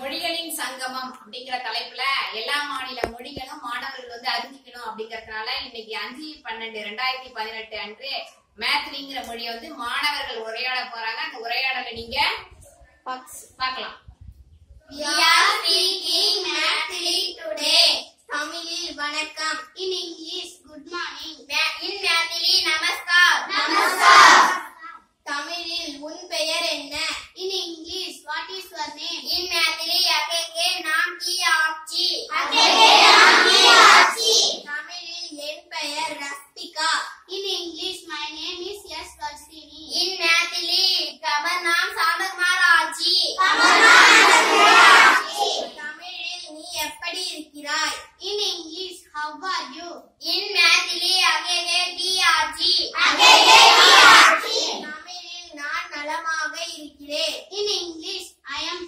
மொழிகளின் சங்கமம் அப்படிங்கிற தலைப்புல எல்லா மாநில மொழிகளும் மாணவர்கள் வந்து அறிஞ்சிக்கணும் அப்படிங்கறதுனால இன்னைக்கு அஞ்சு பன்னெண்டு ரெண்டாயிரத்தி பதினெட்டு அன்று மேத்லிங்கிற மொழியை வந்து மாணவர்கள் உரையாட போறாங்க. அந்த உரையாடலை நீங்க பாக்கலாம் பார்க்கலாம். தமிழில் வணக்கம். இன்னைக்கு குட் மார்னிங் இந்நேரத்திலே நீ எப்படி இருக்கிறாய்? In English how you in மேத்திலே அகேகே டி தமிழில் நான் நலமாக இருக்கிறேன். In English I am